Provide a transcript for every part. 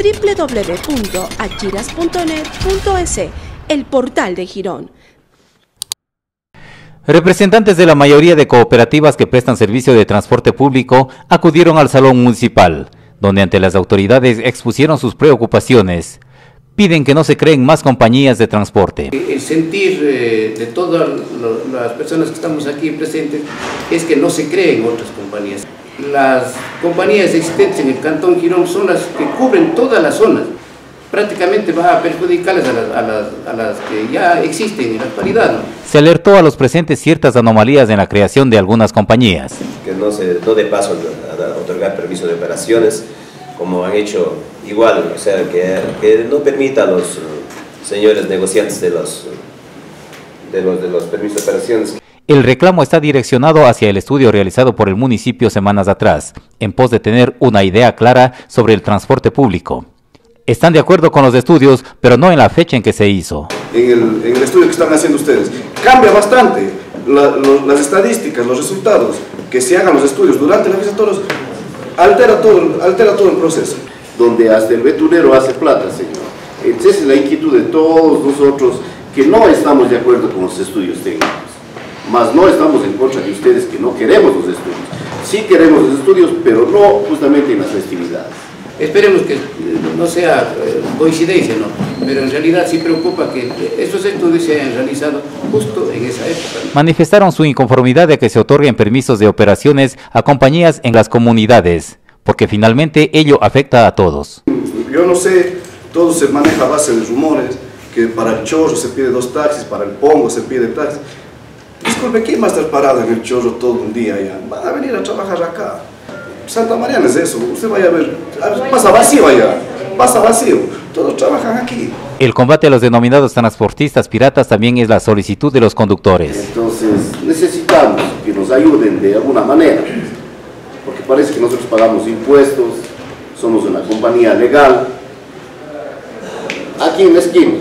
www.achiras.net.es, el portal de Girón. Representantes de la mayoría de cooperativas que prestan servicio de transporte público acudieron al Salón Municipal, donde ante las autoridades expusieron sus preocupaciones. Piden que no se creen más compañías de transporte. El sentir eh, de todas las personas que estamos aquí presentes es que no se creen otras compañías. Las compañías existentes en el Cantón Girón son las que cubren todas las zonas. Prácticamente va a perjudicarles a las, a las, a las que ya existen en la actualidad. ¿no? Se alertó a los presentes ciertas anomalías en la creación de algunas compañías. Que no se no dé paso a, a otorgar permiso de operaciones, como han hecho igual, o sea, que, que no permita a los uh, señores negociantes de los, de los, de los permisos de operaciones el reclamo está direccionado hacia el estudio realizado por el municipio semanas atrás, en pos de tener una idea clara sobre el transporte público. Están de acuerdo con los estudios, pero no en la fecha en que se hizo. En el, en el estudio que están haciendo ustedes, cambia bastante la, lo, las estadísticas, los resultados, que se hagan los estudios durante la visa toros, altera todo, altera todo el proceso. Donde hasta el veturero hace plata, señor. Esa es la inquietud de todos nosotros que no estamos de acuerdo con los estudios técnicos. Más no estamos en contra de ustedes que no queremos los estudios. Sí queremos los estudios, pero no justamente en las festividades. Esperemos que no sea coincidencia, ¿no? pero en realidad sí preocupa que estos estudios se hayan realizado justo en esa época. Manifestaron su inconformidad de que se otorguen permisos de operaciones a compañías en las comunidades, porque finalmente ello afecta a todos. Yo no sé, todo se maneja a base de rumores, que para el chorro se pide dos taxis, para el pongo se pide taxis. Disculpe, ¿quién va a estar parado en el chorro todo un día ya? Van a venir a trabajar acá. Santa Mariana es eso, usted vaya a ver, pasa vacío allá, pasa vacío, todos trabajan aquí. El combate a los denominados transportistas piratas también es la solicitud de los conductores. Entonces necesitamos que nos ayuden de alguna manera, porque parece que nosotros pagamos impuestos, somos una compañía legal. Aquí en la esquina,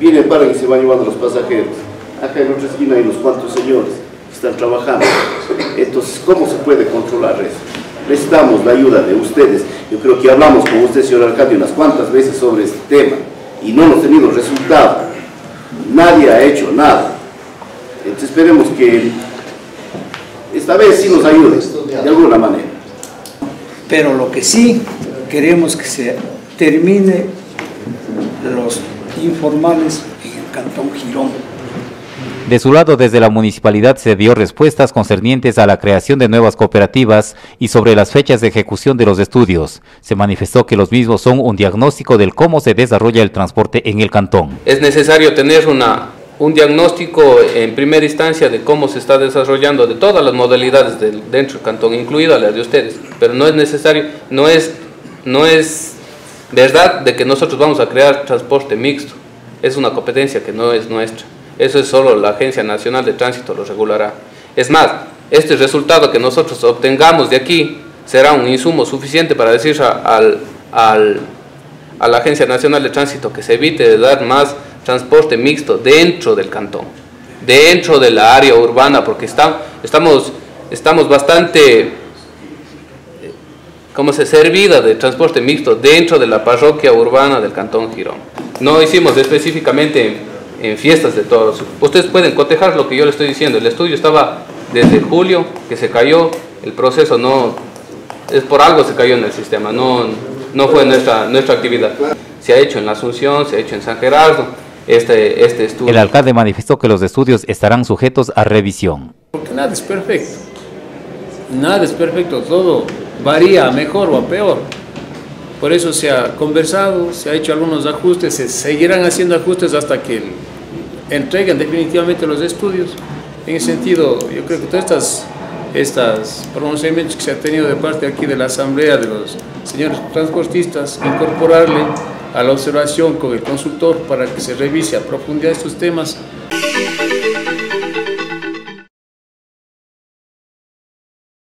vienen, paran y se van llevando los pasajeros. Acá en otra esquina hay unos cuantos señores que están trabajando. Entonces, ¿cómo se puede controlar eso? necesitamos la ayuda de ustedes. Yo creo que hablamos con usted, señor alcalde, unas cuantas veces sobre este tema y no hemos tenido resultado. Nadie ha hecho nada. Entonces esperemos que esta vez sí nos ayude, de alguna manera. Pero lo que sí queremos que se termine los informales en el Cantón Girón. De su lado, desde la municipalidad se dio respuestas concernientes a la creación de nuevas cooperativas y sobre las fechas de ejecución de los estudios. Se manifestó que los mismos son un diagnóstico del cómo se desarrolla el transporte en el cantón. Es necesario tener una, un diagnóstico en primera instancia de cómo se está desarrollando de todas las modalidades dentro del cantón, incluida las de ustedes, pero no es necesario, no es, no es verdad de que nosotros vamos a crear transporte mixto, es una competencia que no es nuestra. Eso es solo la Agencia Nacional de Tránsito lo regulará. Es más, este resultado que nosotros obtengamos de aquí será un insumo suficiente para decir al, al, a la Agencia Nacional de Tránsito que se evite dar más transporte mixto dentro del cantón, dentro de la área urbana, porque está, estamos, estamos bastante como se servida de transporte mixto dentro de la parroquia urbana del cantón Girón. No hicimos específicamente en fiestas de todos. Ustedes pueden cotejar lo que yo le estoy diciendo. El estudio estaba desde julio que se cayó, el proceso no, es por algo se cayó en el sistema, no, no fue nuestra, nuestra actividad. Se ha hecho en la Asunción, se ha hecho en San Gerardo, este, este estudio. El alcalde manifestó que los estudios estarán sujetos a revisión. Porque nada es perfecto, nada es perfecto, todo varía a mejor o a peor. Por eso se ha conversado, se ha hecho algunos ajustes, se seguirán haciendo ajustes hasta que entreguen definitivamente los estudios. En ese sentido, yo creo que todas estas, estas pronunciamientos que se ha tenido de parte aquí de la Asamblea de los señores transportistas, incorporarle a la observación con el consultor para que se revise a profundidad estos temas